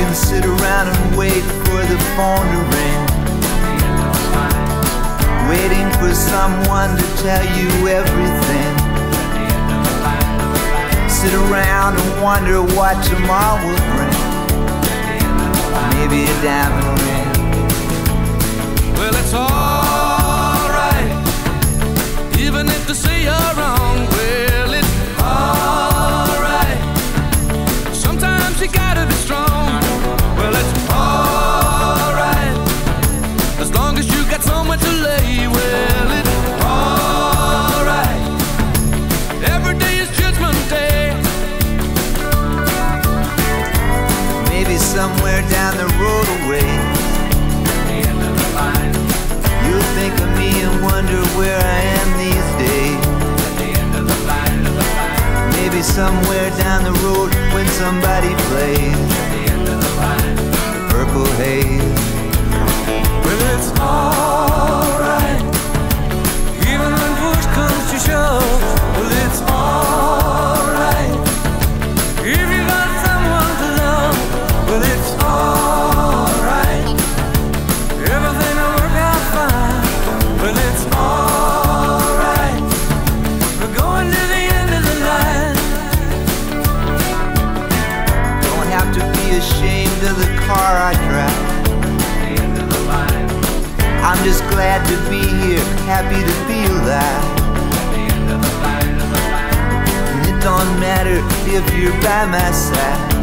can sit around and wait for the phone to ring. Waiting for someone to tell you everything. Sit around and wonder what tomorrow will bring. Maybe a diamond ring. Well, it's all. Where I am these days. Maybe somewhere down the road when somebody plays I'm just glad to be here, happy to alive. And it don't matter if you're by my side.